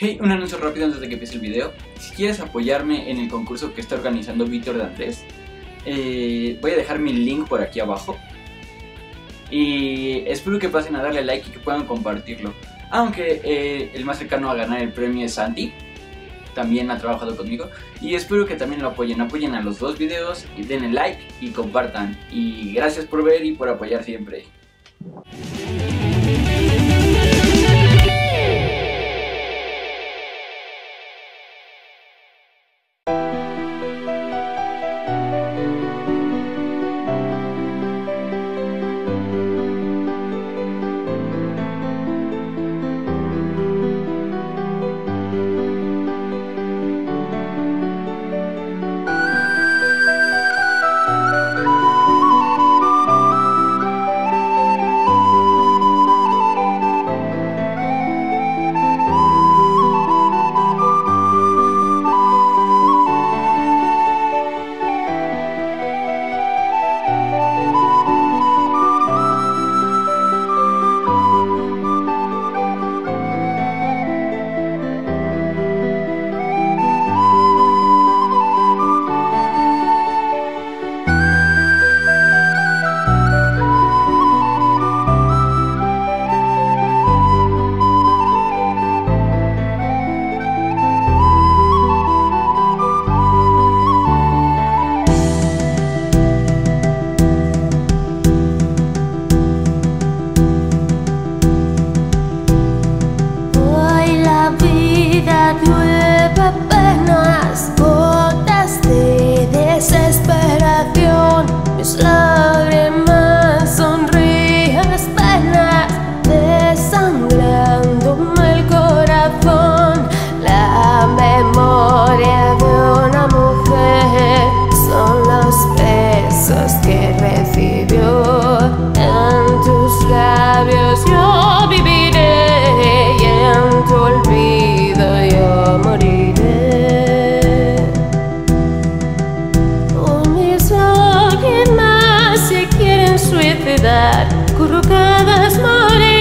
Hey, un anuncio rápido antes de que empiece el video. Si quieres apoyarme en el concurso que está organizando Víctor de Andrés, eh, voy a dejar mi link por aquí abajo. Y espero que pasen a darle like y que puedan compartirlo. Aunque eh, el más cercano a ganar el premio es Santi, también ha trabajado conmigo. Y espero que también lo apoyen. Apoyen a los dos videos y denle like y compartan. Y gracias por ver y por apoyar siempre. Suicidar, currucadas morir